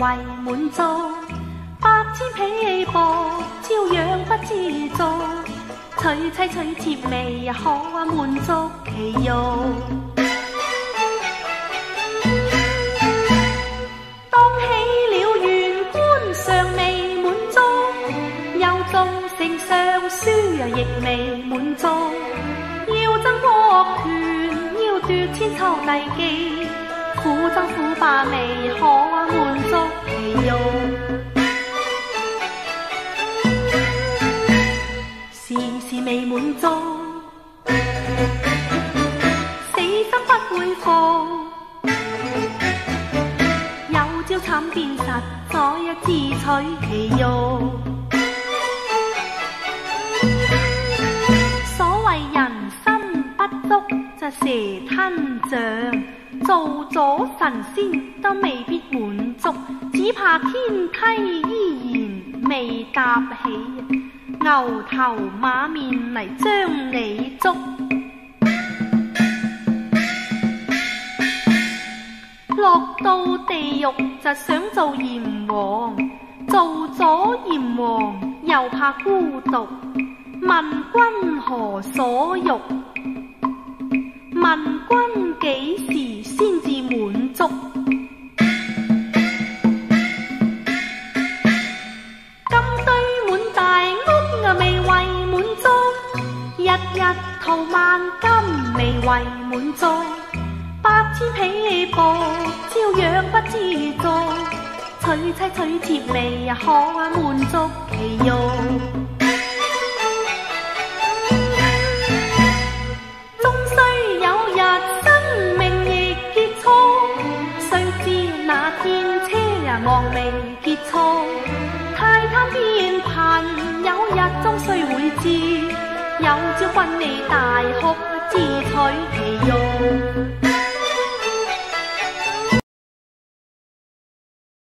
为满足，百千皮薄，照样不知足。娶妻娶妾未可满足其欲，当起了縣官尚未满足，又做丞相书亦未满足，要争国权，要夺千秋帝基，苦争苦霸未可未满足，死心不会服。有朝惨变实在自取其辱。所谓人心不足，就蛇吞象。做咗神仙都未必满足，只怕天梯依然未搭起。牛头马面嚟将你捉，落到地狱就想做阎王，做咗阎王又怕孤独，问君何所欲？问陶万金未为满足，百千皮薄照样不知足。娶妻娶妾未可满足其欲，终须有日生命亦结束。谁知那天车望未结束，太贪变贫，有日终须会知。有朝分你大哭，自取其用。